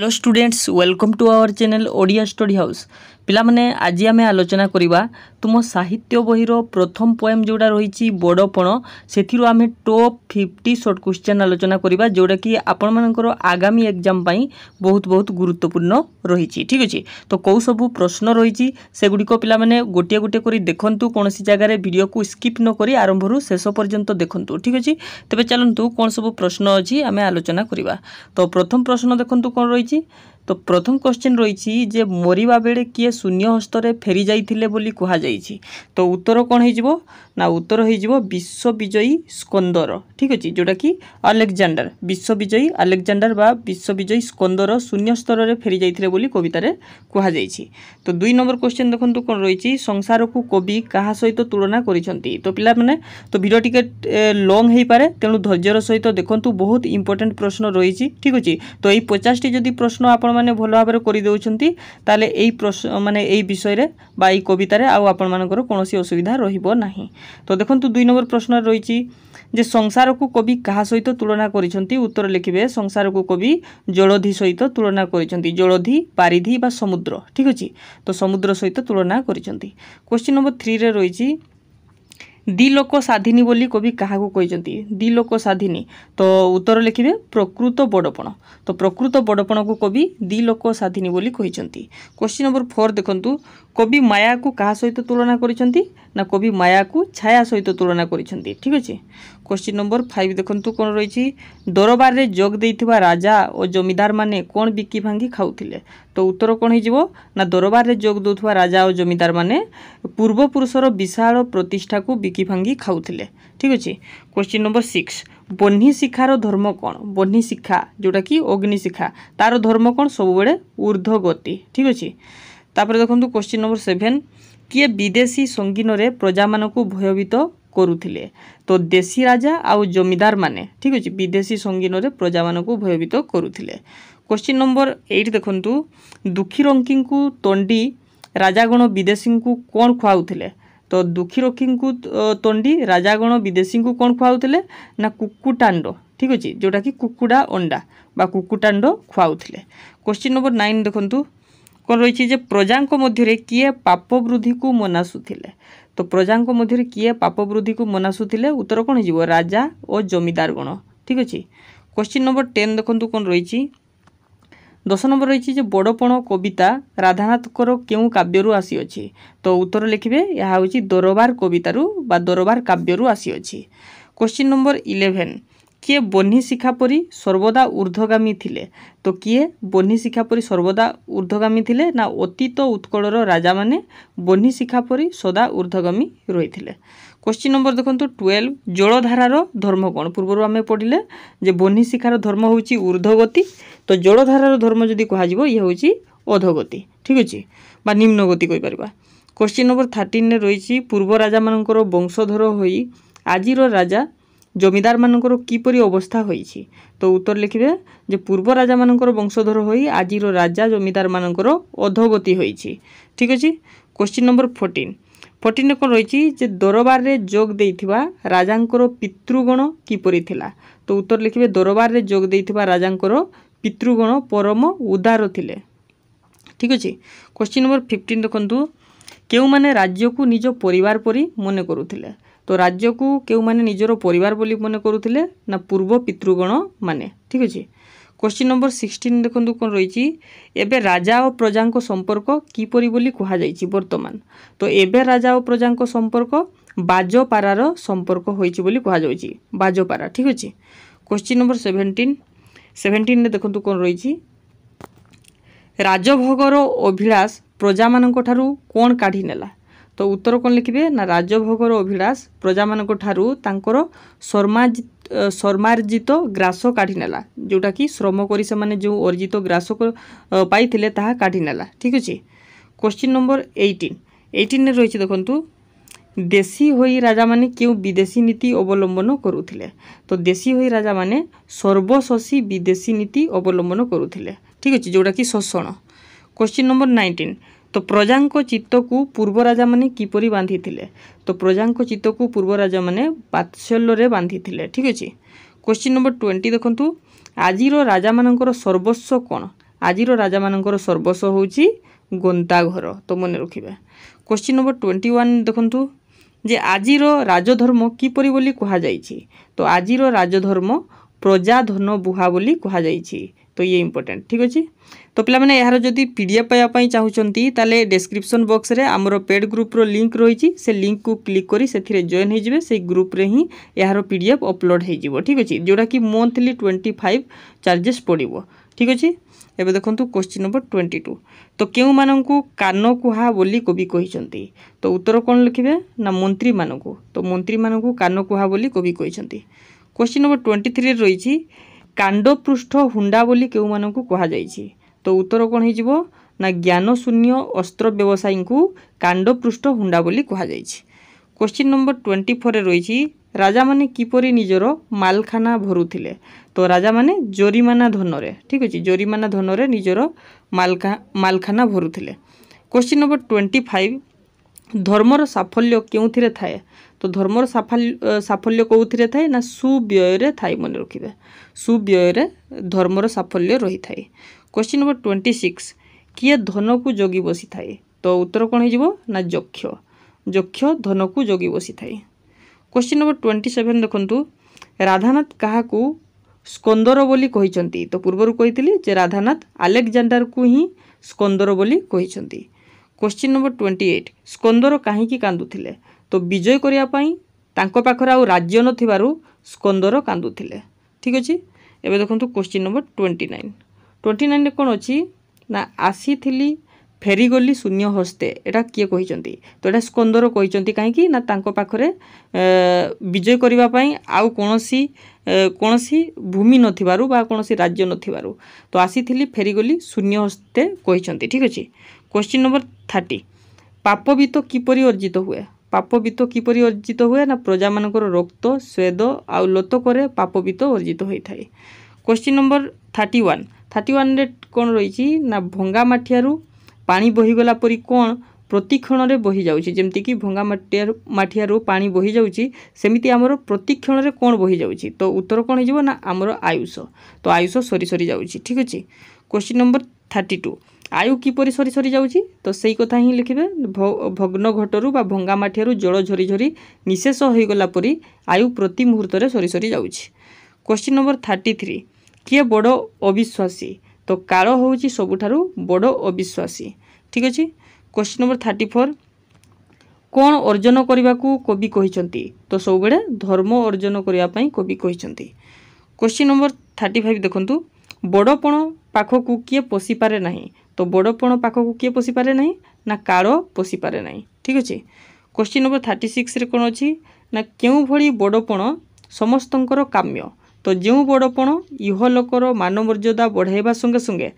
hello students welcome to our channel Odia study house ପିଲାମାନେ ଆଜି ଆମେ ଆଲୋଚନା କରିବା ତୁମ ସାହିତ୍ୟ ବହିର ପ୍ରଥମ ପୋଏମ୍ ଯେଉଁଟା ରହିଛି ବଡ଼ପଣ ସେଥିରୁ ଆମେ ଟପ୍ ଫିଫ୍ଟି ସର୍ଟ କ୍ୱେଶ୍ଚିନ୍ ଆଲୋଚନା କରିବା ଯେଉଁଟାକି ଆପଣମାନଙ୍କର ଆଗାମୀ ଏକ୍ଜାମ୍ ପାଇଁ ବହୁତ ବହୁତ ଗୁରୁତ୍ୱପୂର୍ଣ୍ଣ ରହିଛି ଠିକ୍ ଅଛି ତ କେଉଁ ସବୁ ପ୍ରଶ୍ନ ରହିଛି ସେଗୁଡ଼ିକ ପିଲାମାନେ ଗୋଟିଏ ଗୋଟିଏ କରି ଦେଖନ୍ତୁ କୌଣସି ଜାଗାରେ ଭିଡ଼ିଓକୁ ସ୍କିପ୍ ନ କରି ଆରମ୍ଭରୁ ଶେଷ ପର୍ଯ୍ୟନ୍ତ ଦେଖନ୍ତୁ ଠିକ୍ ଅଛି ତେବେ ଚାଲନ୍ତୁ କ'ଣ ସବୁ ପ୍ରଶ୍ନ ଅଛି ଆମେ ଆଲୋଚନା କରିବା ତ ପ୍ରଥମ ପ୍ରଶ୍ନ ଦେଖନ୍ତୁ କ'ଣ ରହିଛି लीजिए তো প্রথম কোশ্চেন রয়েছে যে মরিবা বেড়ে কিয়ে শূন্য হস্তরে ফেরি যাই বলে কুহযাইছি তো উত্তর কোণ হয়ে যাব না উত্তর হয়ে যাব বিশ্ববিজয়ী স্কন্দর ঠিক আছে যেটা কি আলেকজাণ্ডার বিশ্ববিজয়ী আলেকজাণ্ডার বা বিশ্ববিজয়ী স্কন্দর শূন্য স্তরের ফেরি যাই বলে কবিতার কুহযাইছি তো দুই নম্বর কোশ্চেন দেখুন কোণ রয়েছে সংসারকু কবি কাহা সহিত তুলনা করেছেন তো পিলা মানে তো ভিডিও টিকে লং হয়ে পড়ে তেমন ধৈর্যর সহিত দেখুন বহুত ইম্পর্টেন্ট প্রশ্ন রয়েছে ঠিক আছে তো এই পচাশটি যদি প্রশ্ন আপনার ଆପଣମାନେ ଭଲ ଭାବରେ କରିଦେଉଛନ୍ତି ତାହେଲେ ଏଇ ମାନେ ଏଇ ବିଷୟରେ ବା ଏଇ କବିତାରେ ଆଉ ଆପଣମାନଙ୍କର କୌଣସି ଅସୁବିଧା ରହିବ ନାହିଁ ତ ଦେଖନ୍ତୁ ଦୁଇ ନମ୍ବର ପ୍ରଶ୍ନ ରହିଛି ଯେ ସଂସାରକୁ କବି କାହା ସହିତ ତୁଳନା କରିଛନ୍ତି ଉତ୍ତର ଲେଖିବେ ସଂସାରକୁ କବି ଜଳଧି ସହିତ ତୁଳନା କରିଛନ୍ତି ଜଳଧି ପାରିଧି ବା ସମୁଦ୍ର ଠିକ୍ ଅଛି ତ ସମୁଦ୍ର ସହିତ ତୁଳନା କରିଛନ୍ତି କୋଶ୍ଚିନ୍ ନମ୍ବର ଥ୍ରୀରେ ରହିଛି দ্বিলোক সাধিনী বলে কবি কাহু কিন্তু দ্বিলোক সাধিনী তো উত্তর লিখবে প্রকৃত বড়পণ তো প্রকৃত বড়পণকু কবি দ্বিলোক সাধিনী বলে কিন্তু কোশ্চিন নম্বর ফোর দেখুন কবি মায়াকু কাহা সহ তুলনা করেছেন না কবি মায়াকু ছায়া সহ তুলনা করেছেন ঠিক আছে কোশ্চিন নম্বর ফাইভ দেখন্তু কোন রয়েছে দরবারে যোগ দেইথিবা রাজা ও জমিদার মানে কোন বিকি ভাঙ্গি খাউলে তো উত্তর কোণ হয়ে না দরবারে যোগ দেওয়া রাজা ও জমিদার মানে পূর্বপুরুষর বিশাল প্রতিষ্ঠাকু বিকি ভাঙ্গি খাউলে ঠিক আছে কোশ্চিন নম্বর সিক্স বহ্নি শিক্ষার ধর্ম কোণ বহ্নি শিক্ষা যেটা কি অগ্নি শিক্ষা তার ধর্ম কোণ সবুলে ঊর্ধ্ব গতি ঠিক আছে তাপরে দেখুন কোশ্চিন নম্বর সেভেন কিয়ে বিদেশী সঙ্গীনরে প্রজামানকু ভয়ভীত କରୁଥିଲେ ତ ଦେଶୀ ରାଜା ଆଉ ଜମିଦାରମାନେ ଠିକ୍ ଅଛି ବିଦେଶୀ ସଙ୍ଗୀନରେ ପ୍ରଜାମାନଙ୍କୁ ଭୟଭୀତ କରୁଥିଲେ କୋଶ୍ଚିନ୍ ନମ୍ବର ଏଇଟ୍ ଦେଖନ୍ତୁ ଦୁଃଖୀରଙ୍କୀଙ୍କୁ ତଣ୍ଡି ରାଜାଗଣ ବିଦେଶୀଙ୍କୁ କ'ଣ ଖୁଆଉଥିଲେ ତ ଦୁଃଖୀରଙ୍କୀଙ୍କୁ ତଣ୍ଡି ରାଜାଗଣ ବିଦେଶୀଙ୍କୁ କ'ଣ ଖୁଆଉଥିଲେ ନା କୁକୁଟାଣ୍ଡ ଠିକ୍ ଅଛି ଯେଉଁଟାକି କୁକୁଡ଼ା ଅଣ୍ଡା বা কুকুটাণ্ড খুয়াউলে কোশ্চিন নম্বর নাইন দেখুন কোণ রয়েছে যে প্রজাঙ্ক মধ্যে কি পাপ বৃদ্ধি মনাসুলে তো ପ୍ରଜାଙ୍କ ମଧ୍ୟରେ କିଏ ପାପବୃଦ୍ଧିକୁ ମନାସୁଥିଲେ ଉତ୍ତର କ'ଣ ହେଇଯିବ ରାଜା ଓ ଜମିଦାର ଗଣ ଠିକ୍ ଅଛି କ୍ୱେଶ୍ଚିନ୍ ନମ୍ବର ଟେନ୍ ଦେଖନ୍ତୁ କ'ଣ ରହିଛି ଦଶ ନମ୍ବର ରହିଛି ଯେ ବଡ଼ପଣ କବିତା ରାଧାନାଥଙ୍କର କେଉଁ କାବ୍ୟରୁ ଆସିଅଛି ତ ଉତ୍ତର ଲେଖିବେ ଏହା ହେଉଛି ଦରବାର କବିତାରୁ ବା ଦରବାର କାବ୍ୟରୁ ଆସିଅଛି କ୍ୱେଶ୍ଚିନ୍ ନମ୍ବର ଇଲେଭେନ୍ କିଏ ବହ୍ନି ଶିଖା ପରି ସର୍ବଦା ଉର୍ଦ୍ଧ୍ୱଗାମୀ ଥିଲେ ତ କିଏ ବହ୍ନି ଶିଖା ପରି ସର୍ବଦା ଉର୍ଦ୍ଧ୍ୱଗାମୀ ଥିଲେ ନା ଅତୀତ ଉତ୍କଳର ରାଜାମାନେ ବହ୍ନି ଶିଖା ପରି ସଦା ଉର୍ଦ୍ଧ୍ୱଗାମୀ ରହିଥିଲେ କୋଶ୍ଚିନ୍ ନମ୍ବର ଦେଖନ୍ତୁ ଟୁଏଲ୍ଭ ଜଳଧାରାର ଧର୍ମ କ'ଣ ପୂର୍ବରୁ ଆମେ ପଢ଼ିଲେ ଯେ ବହ୍ନି ଶିଖାର ଧର୍ମ ହେଉଛି ଉର୍ଦ୍ଧ୍ୱଗତି ତ ଜଳଧାରାର ଧର୍ମ ଯଦି କୁହାଯିବ ଇଏ ହେଉଛି ଅଧୋଗତି ଠିକ୍ ଅଛି ବା ନିମ୍ନଗତି କହିପାରିବା କୋଶ୍ଚିନ୍ ନମ୍ବର ଥାର୍ଟିନ୍ରେ ରହିଛି ପୂର୍ବ ରାଜାମାନଙ୍କର ବଂଶଧର ହୋଇ ଆଜିର ରାଜା ଜମିଦାରମାନଙ୍କର କିପରି ଅବସ୍ଥା ହୋଇଛି ତ ଉତ୍ତର ଲେଖିବେ ଯେ ପୂର୍ବ ରାଜାମାନଙ୍କର ବଂଶଧର ହୋଇ ଆଜିର ରାଜା ଜମିଦାରମାନଙ୍କର ଅଧୋଗତି ହୋଇଛି ଠିକ୍ ଅଛି କୋଶ୍ଚିନ୍ ନମ୍ବର ଫୋର୍ଟିନ୍ ଫର୍ଟିନ୍ରେ କ'ଣ ରହିଛି ଯେ ଦରବାରରେ ଯୋଗ ଦେଇଥିବା ରାଜାଙ୍କର ପିତୃଗଣ କିପରି ଥିଲା ତ ଉତ୍ତର ଲେଖିବେ ଦରବାରରେ ଯୋଗ ଦେଇଥିବା ରାଜାଙ୍କର ପିତୃଗଣ ପରମ ଉଦାର ଥିଲେ ଠିକ୍ ଅଛି କୋଶ୍ଚିନ୍ ନମ୍ବର ଫିଫ୍ଟିନ୍ ଦେଖନ୍ତୁ କେଉଁମାନେ ରାଜ୍ୟକୁ ନିଜ ପରିବାର ପରି ମନେ କରୁଥିଲେ তো ରାଜ୍ୟକୁ କେଉଁମାନେ ନିଜର ପରିବାର ବୋଲି ମନେ କରୁଥିଲେ ନା ପୂର୍ବ ପିତୃଗଣ ମାନେ ଠିକ୍ ଅଛି କୋଶ୍ଚିନ୍ ନମ୍ବର ସିକ୍ସଟିନ୍ ଦେଖନ୍ତୁ କ'ଣ ରହିଛି ଏବେ ରାଜା ଓ ପ୍ରଜାଙ୍କ ସମ୍ପର୍କ କିପରି ବୋଲି କୁହାଯାଇଛି ବର୍ତ୍ତମାନ ତ ଏବେ ରାଜା ଓ ପ୍ରଜାଙ୍କ ସମ୍ପର୍କ ବାଜପାରାର ସମ୍ପର୍କ ହୋଇଛି ବୋଲି କୁହାଯାଉଛି ବାଜପାରା ଠିକ୍ ଅଛି କୋଶ୍ଚିନ୍ ନମ୍ବର ସେଭେଣ୍ଟିନ୍ ସେଭେଣ୍ଟିନ୍ରେ ଦେଖନ୍ତୁ କ'ଣ ରହିଛି ରାଜଭୋଗର ଅଭିଳାଷ ପ୍ରଜାମାନଙ୍କଠାରୁ କ'ଣ କାଢ଼ି ନେଲା ତ ଉତ୍ତର କ'ଣ ଲେଖିବେ ନା ରାଜଭୋଗର ଅଭିଳାଷ ପ୍ରଜାମାନଙ୍କ ଠାରୁ ତାଙ୍କର ଶର୍ମାଜିତ ଶର୍ମାର୍ଜିତ ଗ୍ରାସ କାଢ଼ି ନେଲା ଯେଉଁଟାକି ଶ୍ରମ କରି ସେମାନେ ଯେଉଁ ଅର୍ଜିତ ଗ୍ରାସ ପାଇଥିଲେ ତାହା କାଢ଼ି ନେଲା ଠିକ୍ ଅଛି କୋଶ୍ଚିନ୍ ନମ୍ବର ଏଇଟିନ୍ ଏଇଟିନ୍ରେ ରହିଛି ଦେଖନ୍ତୁ ଦେଶୀ ହୋଇ ରାଜାମାନେ କେଉଁ ବିଦେଶୀ ନୀତି ଅବଲମ୍ବନ କରୁଥିଲେ ତ ଦେଶୀ ହୋଇ ରାଜାମାନେ ସର୍ବଶୋଷୀ ବିଦେଶୀ ନୀତି ଅବଲମ୍ବନ କରୁଥିଲେ ଠିକ୍ ଅଛି ଯେଉଁଟାକି ଶୋଷଣ କୋଶ୍ଚିନ୍ ନମ୍ବର ନାଇଣ୍ଟିନ୍ তো ପ୍ରଜାଙ୍କ ଚିତ୍ତକୁ ପୂର୍ବ ରାଜାମାନେ କିପରି ବାନ୍ଧିଥିଲେ ତ ପ୍ରଜାଙ୍କ ଚିତ୍ତକୁ ପୂର୍ବ ରାଜାମାନେ ବାତ୍ସଲ୍ୟରେ ବାନ୍ଧିଥିଲେ ଠିକ୍ ଅଛି କୋଶ୍ଚିନ୍ ନମ୍ବର ଟ୍ୱେଣ୍ଟି ଦେଖନ୍ତୁ ଆଜିର ରାଜାମାନଙ୍କର ସର୍ବସ୍ୱ କ'ଣ ଆଜିର ରାଜାମାନଙ୍କର ସର୍ବସ୍ୱ ହେଉଛି ଗନ୍ତାଘର ତ ମନେ ରଖିବେ କୋଶ୍ଚିନ୍ ନମ୍ବର ଟ୍ୱେଣ୍ଟି ୱାନ୍ ଦେଖନ୍ତୁ ଯେ ଆଜିର ରାଜଧର୍ମ କିପରି ବୋଲି କୁହାଯାଇଛି ତ ଆଜିର ରାଜଧର୍ମ ପ୍ରଜାଧନ ବୁହା ବୋଲି କୁହାଯାଇଛି तो ये इम्पोर्टाट ठीक अच्छे तो पाने यार जदि पीडीएफ पाइबा चाहूँगी तेल डेस्क्रिपन बक्स में आमर पेड ग्रुप्र लिंक रही से लिंक को क्लिक कर जॉइन हो से ग्रुप्रे ही यार पीडीएफ अपलोड हो ठीक अच्छे जोटा कि मंथली ट्वेंटी फाइव चार्जेस पड़ो ठीक अच्छे एवं देखो क्वेश्चन नंबर ट्वेंटी टू तो क्यों মানুষ कान কুহা বলে কবি কিন্তু তো উত্তর কোণ লিখবে না মন্ত্রী মানুষ তো মন্ত্রী মানুষ কান কুহা বলে কবি কিন্তু কোশ্চিন নম্বর টোয়েন্টি থ্রি କାଣ୍ଡପୃଷ୍ଠ ହୁଣ୍ଡା ବୋଲି କେଉଁମାନଙ୍କୁ କୁହାଯାଇଛି ତ ଉତ୍ତର କ'ଣ ହେଇଯିବ ନା ଜ୍ଞାନଶୂନ୍ୟ ଅସ୍ତ୍ର ବ୍ୟବସାୟୀଙ୍କୁ କାଣ୍ଡପୃଷ୍ଠ ହୁଣ୍ଡା ବୋଲି କୁହାଯାଇଛି କୋଶ୍ଚିନ୍ ନମ୍ବର ଟ୍ୱେଣ୍ଟି ଫୋର୍ରେ ରହିଛି ରାଜାମାନେ କିପରି ନିଜର ମାଲଖାନା ଭରୁଥିଲେ ତ ରାଜାମାନେ ଜରିମାନା ଧନରେ ଠିକ୍ ଅଛି ଜରିମାନା ଧନରେ ନିଜର ମାଲଖା ମାଲଖାନା ଭରୁଥିଲେ କୋଶ୍ଚିନ୍ ନମ୍ବର ଟ୍ୱେଣ୍ଟି ଫାଇଭ୍ ধর্মর সাফল্য কেউথিরে থাকে তো ধর্মর সাফল্য সাফল্য কেউথিরে থাকে না সুব্যয়রে থাকে মনে রাখবে সুব্যয়রে ধর্মর সাফল্য রই থাকে কোশ্চিন নম্বর টোয়েন্টি সিক্স কিয়ে ধনকু যোগী বসি থাকে তো উত্তর কোণ হয়ে যাব না যক্ষ যক্ষ ধনকু যোগী বসি থাকে কোশ্চিন নম্বর টোয়েন্টি সেভেন দেখন্তু রাধানাথ কাহাকু স্কন্দর বলি কহিছন্তি তো পূর্বরু কইতিলি যে রাধানাথ আলেকজান্ডারকু হি স্কন্দর বলি কহিছন্তি question number twenty eight Skandar କାହିଁକି କାନ୍ଦୁଥିଲେ ତ ବିଜୟ କରିବା ପାଇଁ ତାଙ୍କ ପାଖରେ ଆଉ ରାଜ୍ୟ ନଥିବାରୁ ସ୍କନ୍ଦର କାନ୍ଦୁଥିଲେ ଠିକ୍ ଅଛି ଏବେ ଦେଖନ୍ତୁ question number twenty nine twenty ନାଇନ୍ରେ କ'ଣ ଅଛି ନା ଆସିଥିଲି ଫେରିଗଲି ଶୂନ୍ୟ ହସ୍ତେ ଏଇଟା କିଏ କହିଛନ୍ତି ତ ଏଇଟା ସ୍କନ୍ଦର କହିଛନ୍ତି କାହିଁକି ନା ତାଙ୍କ ପାଖରେ ବିଜୟ କରିବା ପାଇଁ ଆଉ କୌଣସି କୌଣସି ଭୂମି ନଥିବାରୁ ବା କୌଣସି ରାଜ୍ୟ ନଥିବାରୁ ତ ଆସିଥିଲି ଫେରିଗଲି ଶୂନ୍ୟ ହସ୍ତେ କହିଛନ୍ତି ଠିକ୍ ଅଛି କ୍ୱେଶ୍ଚିନ୍ ନମ୍ବର থার্টি ପାପବିତ କିପରି ଅର୍ଜିତ ହୁଏ ପାପବିତ କିପରି ଅର୍ଜିତ ହୁଏ ନା ପ୍ରଜାମାନଙ୍କର ରକ୍ତ ସ୍ୱେଦ ଆଉ ଲୋତକରେ ପାପବିତ ଅର୍ଜିତ ହୋଇଥାଏ question number thirty one thirty ୱାନ୍ରେ କ'ଣ ରହିଛି ନା ଭଙ୍ଗା ମାଠିଆରୁ ପାଣି ବହିଗଲା ପରି କ'ଣ ପ୍ରତିକ୍ଷଣରେ ବହିଯାଉଛି ଯେମିତିକି ଭଙ୍ଗା ମାଠିଆ ମାଠିଆରୁ ପାଣି ବହିଯାଉଛି ସେମିତି ଆମର ପ୍ରତିକ୍ଷଣରେ କ'ଣ ବହିଯାଉଛି ତ ଉତ୍ତର କ'ଣ ହେଇଯିବ ନା ଆମର ଆୟୁଷ ତ ଆୟୁଷ ସରି ସରି ଯାଉଛି ଠିକ୍ ଅଛି କ୍ୱେଶ୍ଚିନ୍ ନମ୍ବର ଥାର୍ଟି ଟୁ ଆୟୁ କିପରି ସରି ସରିଯାଉଛି ତ ସେଇ କଥା ହିଁ ଲେଖିବେ ଭଗ୍ନ ଘଟରୁ ବା ଭଙ୍ଗା ମାଠିଆରୁ ଜଳ ଝରି ଝରି ନିଶେଷ ହୋଇଗଲା ପରି ଆୟୁ ପ୍ରତି ମୁହୂର୍ତ୍ତରେ ସରି ସରି ଯାଉଛି କ୍ୱେଶ୍ଚିନ୍ ନମ୍ବର ଥାର୍ଟି ଥ୍ରୀ କିଏ ବଡ଼ ଅବିଶ୍ୱାସୀ ତ କାଳ ହେଉଛି ସବୁଠାରୁ ବଡ଼ ଅବିଶ୍ୱାସୀ ଠିକ୍ ଅଛି କ୍ୱେଶ୍ଚିନ୍ ନମ୍ବର ଥାର୍ଟି ଫୋର୍ କ'ଣ ଅର୍ଜନ କରିବାକୁ କବି କହିଛନ୍ତି ତ ସବୁବେଳେ ଧର୍ମ ଅର୍ଜନ କରିବା ପାଇଁ କବି କହିଛନ୍ତି କ୍ୱେଶ୍ଚିନ୍ ନମ୍ବର ଥାର୍ଟି ଫାଇଭ୍ ଦେଖନ୍ତୁ বড়পণ ପାଖକୁ କିଏ ପଶିପାରେ ନାହିଁ ତ ବଡ଼ପଣ ପାଖକୁ କିଏ ପଶିପାରେ ନାହିଁ ନା କାଳ ପଶିପାରେ ନାହିଁ ଠିକ୍ ଅଛି କୋଶ୍ଚିନ୍ ନମ୍ବର ଥାର୍ଟି ସିକ୍ସରେ କ'ଣ ଅଛି ନା କେଉଁଭଳି ବଡ଼ପଣ ସମସ୍ତଙ୍କର କାମ୍ୟ ତ ଯେଉଁ ବଡ଼ପଣ ଇହଲୋକର ମାନମର୍ଯ୍ୟାଦା ବଢ଼ାଇବା ସଙ୍ଗେ ସଙ୍ଗେ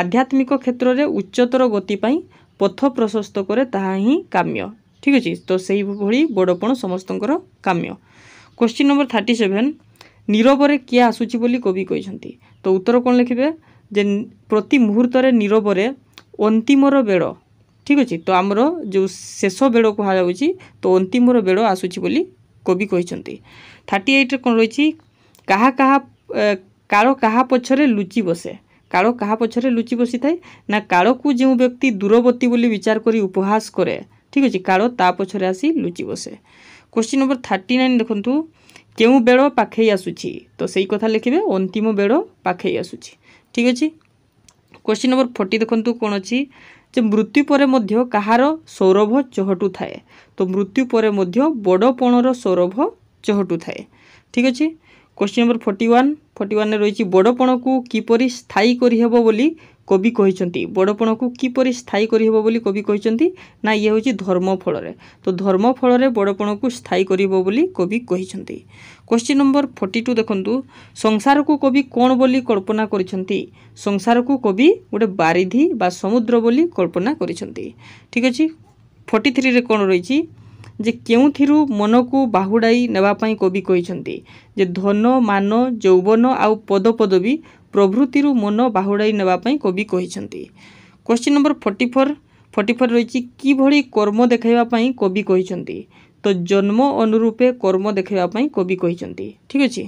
ଆଧ୍ୟାତ୍ମିକ କ୍ଷେତ୍ରରେ ଉଚ୍ଚତର ଗତି ପାଇଁ ପଥ ପ୍ରଶସ୍ତ କରେ ତାହା ହିଁ କାମ୍ୟ ଠିକ୍ ଅଛି ତ ସେହିଭଳି ବଡ଼ପଣ ସମସ୍ତଙ୍କର କାମ୍ୟ କୋଶ୍ଚିନ୍ ନମ୍ବର ଥାର୍ଟି ସେଭେନ୍ ନୀରବରେ କିଏ ଆସୁଛି ବୋଲି କବି କହିଛନ୍ତି তো উত্তর কোণ লিখিবে যে প্রতি মুহূর্তরে নীরবরে অন্তিমর বেড় ঠিক আছে তো আমার যে শেষ বেড় কুহযাচ্ছে তো অন্তিমর বেড় আসুচি বলে কবি কিন্তু থার্টি এইটরে কোণ রয়েছে কাহা কাহা কাল কাহা পছরে লুচি বসে কাল কাহা পছরে লুচি বসি থাকে না কালকু যে ব্যক্তি দূরবর্তী বলে বিচার করে উপহাস করে ঠিক আছে কাল তা পছরে আসি লুচি বসে কোশ্চিন নম্বর থার্টি নাইন দেখুন କେଉଁ ବେଳ ପାଖେଇ ଆସୁଛି ତ ସେଇ କଥା ଲେଖିବେ ଅନ୍ତିମ ବେଳ ପାଖେଇ ଆସୁଛି ଠିକ୍ ଅଛି କୋଶ୍ଚିନ୍ ନମ୍ବର ଫର୍ଟି ଦେଖନ୍ତୁ କ'ଣ ଅଛି ଯେ ମୃତ୍ୟୁ ପରେ ମଧ୍ୟ କାହାର ସୌରଭ ଚହଟୁ ଥାଏ ତ ମୃତ୍ୟୁ ପରେ ମଧ୍ୟ ବଡ଼ପଣର ସୌରଭ ଚହଟୁ ଥାଏ ଠିକ୍ ଅଛି question number forty one forty ୱାନ୍ରେ ରହିଛି ବଡ଼ପଣକୁ କିପରି ସ୍ଥାୟୀ କରିହେବ ବୋଲି କବି କହିଛନ୍ତି ବଡ଼ପଣକୁ କିପରି ସ୍ଥାୟୀ କରିହେବ ବୋଲି କବି କହିଛନ୍ତି ନା ଇଏ ହେଉଛି ଧର୍ମ ଫଳରେ ତ ଧର୍ମ ଫଳରେ ବଡ଼ପଣକୁ ସ୍ଥାୟୀ କରିବ ବୋଲି କବି କହିଛନ୍ତି କ୍ୱେଶ୍ଚିନ୍ ନମ୍ବର ଫର୍ଟି ଟୁ ଦେଖନ୍ତୁ ସଂସାରକୁ କବି କ'ଣ ବୋଲି କଳ୍ପନା କରିଛନ୍ତି ସଂସାରକୁ କବି ଗୋଟେ ବାରିଧି ବା ସମୁଦ୍ର ବୋଲି କଳ୍ପନା କରିଛନ୍ତି ଠିକ୍ ଅଛି ଫର୍ଟି ଥ୍ରୀରେ କ'ଣ ରହିଛି ଯେ କେଉଁଥିରୁ ମନକୁ ବାହୁଡ଼ାଇ ନେବା ପାଇଁ କବି କହିଛନ୍ତି ଯେ ଧନ ମାନ ଯୌବନ ଆଉ ପଦପଦବୀ ପ୍ରଭୃତିରୁ ମନ ବାହୁଡ଼ାଇ ନେବା ପାଇଁ କବି କହିଛନ୍ତି question number forty four forty four ରହିଛି କିଭଳି କର୍ମ ଦେଖାଇବା ପାଇଁ କବି କହିଛନ୍ତି ତ ଜନ୍ମ ଅନୁରୂପେ କର୍ମ ଦେଖାଇବା ପାଇଁ କବି କହିଛନ୍ତି ଠିକ୍ ଅଛି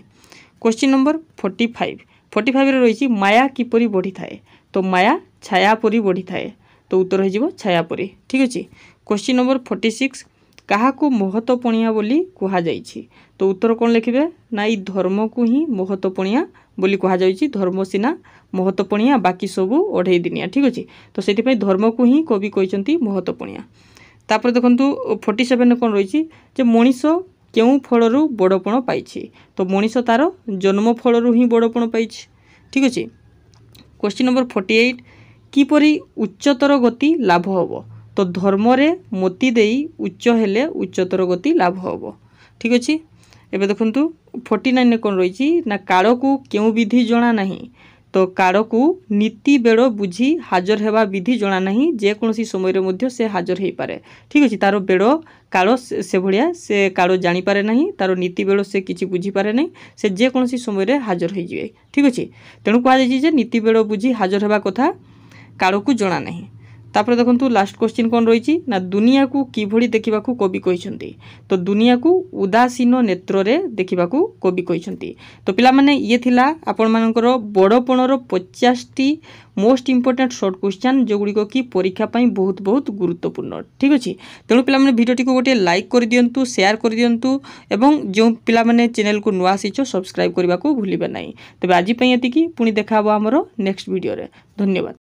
question number forty five forty ଫାଇଭ୍ରେ ରହିଛି ମାୟା କିପରି ବଢ଼ିଥାଏ ତ ମାୟା ଛାୟା ପରି ବଢ଼ିଥାଏ ତ ଉତ୍ତର ହୋଇଯିବ ଛାୟା ପରି ଠିକ୍ ଅଛି କ୍ୱେଶ୍ଚିନ୍ ନମ୍ବର ଫର୍ଟି ସିକ୍ସ କାହାକୁ ମହତପଣିଆ ବୋଲି କୁହାଯାଇଛି ତ ଉତ୍ତର କ'ଣ ଲେଖିବେ ନା ଏଇ ଧର୍ମକୁ ହିଁ ମହତପଣିଆ ବୋଲି କୁହାଯାଉଛି ଧର୍ମ ସିନା ମହତପଣିଆ ବାକି ସବୁ ଅଢ଼େଇ ଦିନିଆ ଠିକ୍ ଅଛି ତ ସେଥିପାଇଁ ଧର୍ମକୁ ହିଁ କବି କହିଛନ୍ତି ମହତପଣିଆ ତାପରେ ଦେଖନ୍ତୁ ଫର୍ଟି ସେଭେନ୍ରେ କ'ଣ ରହିଛି ଯେ ମଣିଷ କେଉଁ ଫଳରୁ ବଡ଼ପଣ ପାଇଛି ତ ମଣିଷ ତା'ର ଜନ୍ମ ଫଳରୁ ହିଁ ବଡ଼ପଣ ପାଇଛି ଠିକ୍ ଅଛି କୋଶ୍ଚିନ୍ ନମ୍ବର ଫର୍ଟି ଏଇଟ୍ କିପରି ଉଚ୍ଚତର ଗତି ଲାଭ ହେବ তো ধর্মরে ମୋତି ଦେଇ ଉଚ୍ଚ ହେଲେ ଉଚ୍ଚତର ଗତି ଲାଭ ହେବ ଠିକ୍ ଅଛି ଏବେ ଦେଖନ୍ତୁ ଫର୍ଟି ନାଇନ୍ରେ କ'ଣ ରହିଛି ନା କାଳକୁ କେଉଁ ବିଧି ଜଣା ନାହିଁ ତ କାଳକୁ ନୀତି ବେଳ ବୁଝି ହାଜର ହେବା ବିଧି ଜଣା ନାହିଁ ଯେକୌଣସି ସମୟରେ ମଧ୍ୟ ସେ ହାଜର ହୋଇପାରେ ଠିକ୍ ଅଛି ତା'ର ବେଳ କାଳ ସେଭଳିଆ ସେ କାଳ ଜାଣିପାରେ ନାହିଁ ତା'ର ନୀତି ବେଳ ସେ କିଛି ବୁଝିପାରେ ନାହିଁ ସେ ଯେକୌଣସି ସମୟରେ ହାଜର ହୋଇଯିବେ ଠିକ୍ ଅଛି ତେଣୁ କୁହାଯାଇଛି ଯେ ନୀତି ବେଳ ବୁଝି ହାଜର ହେବା କଥା କାଳକୁ ଜଣା ନାହିଁ ତାପରେ ଦେଖନ୍ତୁ ଲାଷ୍ଟ କ୍ୱେଶ୍ଚିନ୍ କ'ଣ ରହିଛି ନା ଦୁନିଆକୁ କିଭଳି ଦେଖିବାକୁ କବି କହିଛନ୍ତି ତ ଦୁନିଆକୁ ଉଦାସୀନ ନେତ୍ରରେ ଦେଖିବାକୁ କବି କହିଛନ୍ତି ତ ପିଲାମାନେ ଇଏ ଥିଲା ଆପଣମାନଙ୍କର ବଡ଼ପଣର ପଚାଶଟି ମୋଷ୍ଟ ଇମ୍ପୋର୍ଟାଣ୍ଟ ସର୍ଟ କ୍ୱେଶ୍ଚନ୍ ଯେଉଁଗୁଡ଼ିକ କି ପରୀକ୍ଷା ପାଇଁ ବହୁତ ବହୁତ ଗୁରୁତ୍ୱପୂର୍ଣ୍ଣ ଠିକ୍ ଅଛି ତେଣୁ ପିଲାମାନେ ଭିଡ଼ିଓଟିକୁ ଗୋଟିଏ ଲାଇକ୍ କରିଦିଅନ୍ତୁ ସେୟାର କରିଦିଅନ୍ତୁ ଏବଂ ଯେଉଁ ପିଲାମାନେ ଚ୍ୟାନେଲକୁ ନୂଆ ଆସିଛ ସବସ୍କ୍ରାଇବ୍ କରିବାକୁ ଭୁଲିବେ ନାହିଁ ତେବେ ଆଜି ପାଇଁ ଏତିକି ପୁଣି ଦେଖା ହେବ ଆମର ନେକ୍ସଟ ଭିଡ଼ିଓରେ ଧନ୍ୟବାଦ